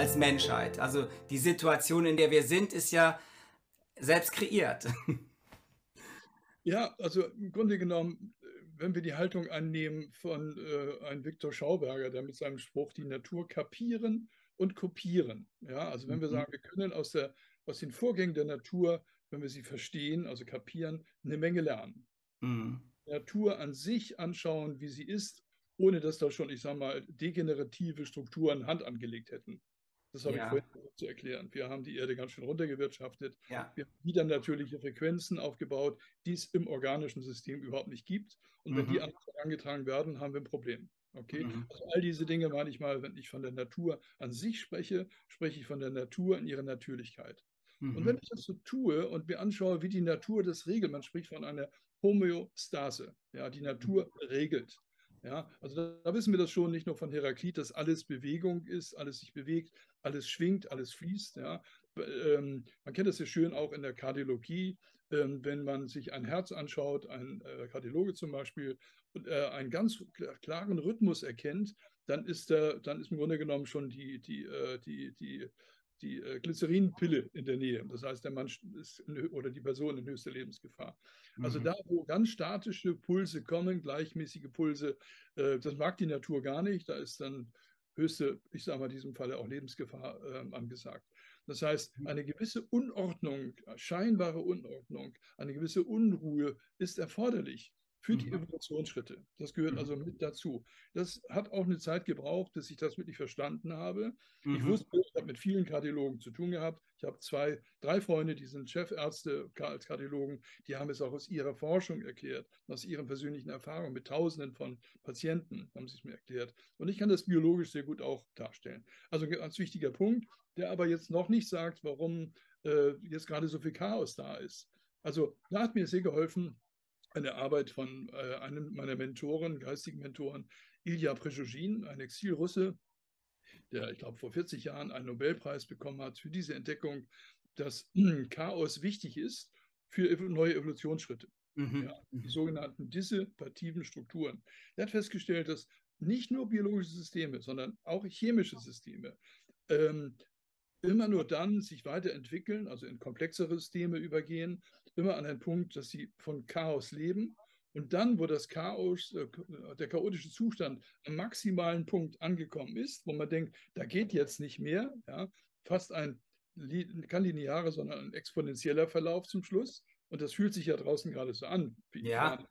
als Menschheit. Also die Situation, in der wir sind, ist ja selbst kreiert. Ja, also im Grunde genommen, wenn wir die Haltung annehmen von äh, einem Viktor Schauberger, der mit seinem Spruch die Natur kapieren und kopieren. Ja, also wenn wir mhm. sagen, wir können aus, der, aus den Vorgängen der Natur, wenn wir sie verstehen, also kapieren, eine Menge lernen. Mhm. Natur an sich anschauen, wie sie ist, ohne dass da schon, ich sage mal, degenerative Strukturen Hand angelegt hätten. Das habe ja. ich vorhin zu erklären. Wir haben die Erde ganz schön runtergewirtschaftet. Ja. Wir haben wieder natürliche Frequenzen aufgebaut, die es im organischen System überhaupt nicht gibt. Und mhm. wenn die mhm. angetragen werden, haben wir ein Problem. Okay? Mhm. Also all diese Dinge meine ich mal, wenn ich von der Natur an sich spreche, spreche ich von der Natur in ihrer Natürlichkeit. Mhm. Und wenn ich das so tue und mir anschaue, wie die Natur das regelt, man spricht von einer Homöostase. Ja, die Natur regelt. Ja, also da, wissen wir das schon nicht nur von Heraklit, dass alles Bewegung ist, alles sich bewegt, alles schwingt, alles fließt. Ja. Ähm, man kennt das ja schön auch in der Kardiologie, ähm, wenn man sich ein Herz anschaut, ein äh, Kardiologe zum Beispiel, und äh, einen ganz klaren Rhythmus erkennt, dann ist, der, dann ist im Grunde genommen schon die, die, äh, die, die die äh, Glycerinpille in der Nähe. Das heißt, der Mann ist in, oder die Person in höchster Lebensgefahr. Also mhm. da, wo ganz statische Pulse kommen, gleichmäßige Pulse, äh, das mag die Natur gar nicht. Da ist dann höchste, ich sage mal in diesem Falle auch Lebensgefahr äh, angesagt. Das heißt, mhm. eine gewisse Unordnung, scheinbare Unordnung, eine gewisse Unruhe ist erforderlich für die mhm. Evolutionsschritte. Das gehört mhm. also mit dazu. Das hat auch eine Zeit gebraucht, bis ich das wirklich verstanden habe. Mhm. Ich wusste, ich habe mit vielen Kardiologen zu tun gehabt. Ich habe zwei, drei Freunde, die sind Chefärzte als Kardiologen, die haben es auch aus ihrer Forschung erklärt, aus ihren persönlichen Erfahrungen mit Tausenden von Patienten haben sie es mir erklärt. Und ich kann das biologisch sehr gut auch darstellen. Also ein ganz wichtiger Punkt, der aber jetzt noch nicht sagt, warum äh, jetzt gerade so viel Chaos da ist. Also da hat mir sehr geholfen, eine Arbeit von äh, einem meiner Mentoren, geistigen Mentoren, Ilya Prigogine, ein Exilrusse, der, ich glaube, vor 40 Jahren einen Nobelpreis bekommen hat für diese Entdeckung, dass Chaos wichtig ist für neue Evolutionsschritte. Mhm. Ja, die mhm. sogenannten dissipativen Strukturen. Er hat festgestellt, dass nicht nur biologische Systeme, sondern auch chemische Systeme ähm, immer nur dann sich weiterentwickeln, also in komplexere Systeme übergehen, immer an einen Punkt, dass sie von Chaos leben. Und dann, wo das Chaos, äh, der chaotische Zustand am maximalen Punkt angekommen ist, wo man denkt, da geht jetzt nicht mehr, ja, fast ein kein linearer, sondern ein exponentieller Verlauf zum Schluss. Und das fühlt sich ja draußen gerade so an. Ja.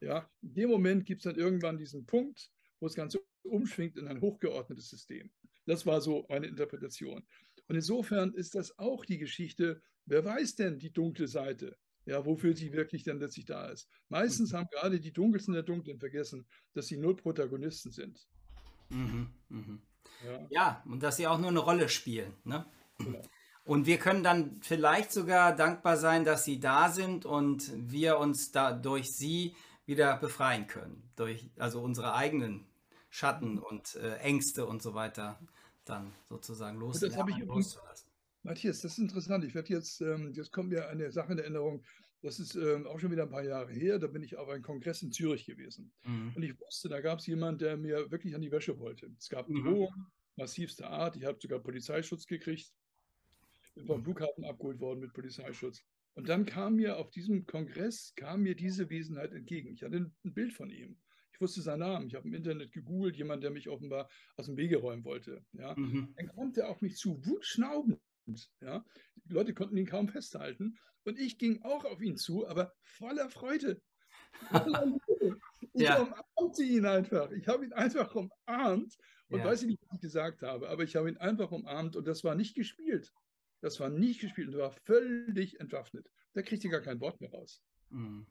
ja. In dem Moment gibt es dann irgendwann diesen Punkt, wo das Ganze umschwingt in ein hochgeordnetes System. Das war so meine Interpretation. Und insofern ist das auch die Geschichte, wer weiß denn die dunkle Seite? Ja, wofür sie wirklich dann letztlich da ist. Meistens mhm. haben gerade die Dunkelsten der Dunklen vergessen, dass sie nur Protagonisten sind. Mhm, mh. ja. ja. und dass sie auch nur eine Rolle spielen. Ne? Genau. Und wir können dann vielleicht sogar dankbar sein, dass sie da sind und wir uns da durch sie wieder befreien können. Durch also unsere eigenen Schatten und äh, Ängste und so weiter dann sozusagen los, das habe ich loszulassen. Matthias, das ist interessant. Ich werde jetzt, ähm, jetzt kommt mir eine Sache in Erinnerung, das ist ähm, auch schon wieder ein paar Jahre her, da bin ich auf einem Kongress in Zürich gewesen. Mhm. Und ich wusste, da gab es jemanden, der mir wirklich an die Wäsche wollte. Es gab mhm. Drohungen massivster Art, ich habe sogar Polizeischutz gekriegt, bin vom Flughafen abgeholt worden mit Polizeischutz. Und dann kam mir auf diesem Kongress, kam mir diese Wesenheit entgegen. Ich hatte ein Bild von ihm wusste seinen Namen. Ich habe im Internet gegoogelt, jemand, der mich offenbar aus dem Wege räumen wollte. Ja. Mhm. Dann kommt er auf mich zu, wutschnaubend. Ja. Die Leute konnten ihn kaum festhalten. Und ich ging auch auf ihn zu, aber voller Freude. ich ja. umarmte ihn einfach. Ich habe ihn einfach umarmt und ja. weiß nicht, was ich gesagt habe, aber ich habe ihn einfach umarmt und das war nicht gespielt. Das war nicht gespielt und war völlig entwaffnet. Da kriegte gar kein Wort mehr raus. Mhm.